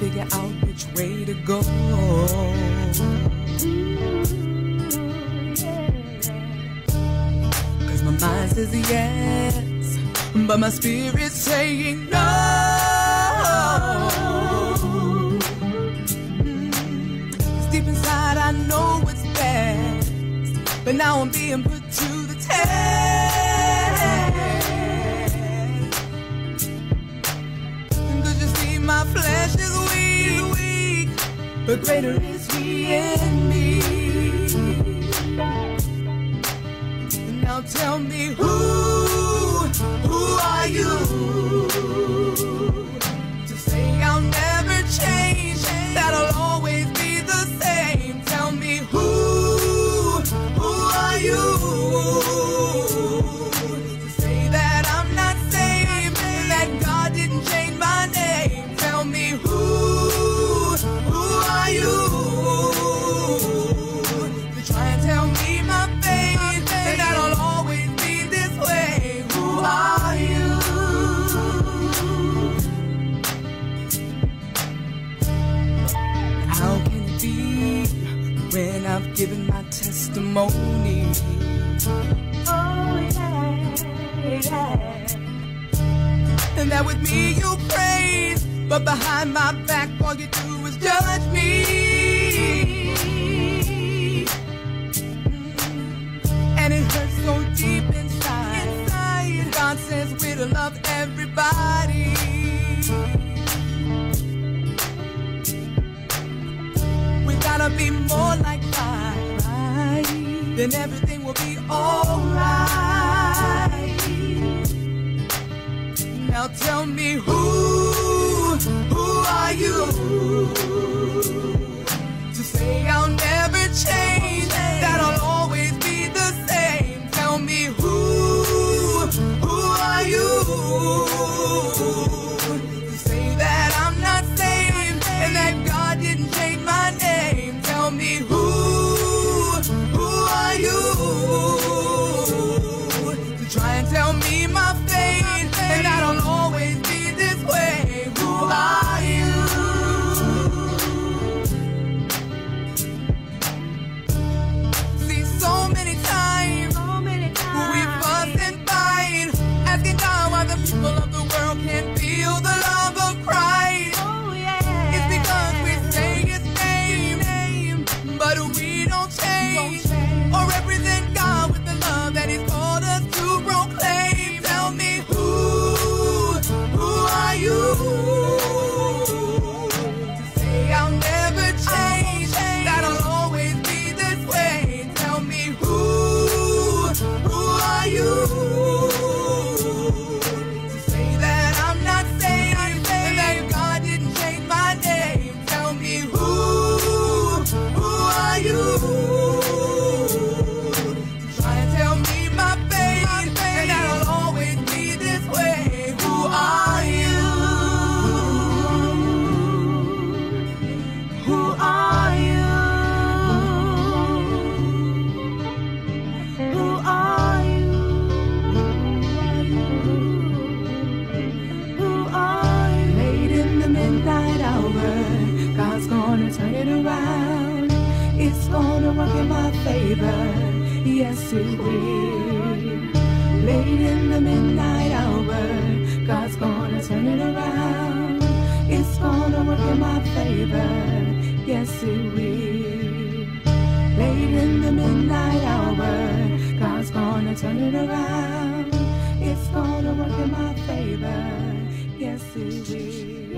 figure out which way to go. Cause my mind says yes, but my spirit's saying no. 'cause deep inside, I know what's best, but now I'm being put to the test. But greater is He in me. Now tell me who, when I've given my testimony? Oh, yeah, yeah. And that with me you praise, but behind my back all you do is judge me. Mm. And it hurts so deep inside. inside. God says we're to love more like right? Then everything It's gonna work in my favor, yes it will. Late in the midnight hour, God's gonna turn it around. It's gonna work in my favor, yes it will. Late in the midnight hour, God's gonna turn it around. It's gonna work in my favor, yes it will.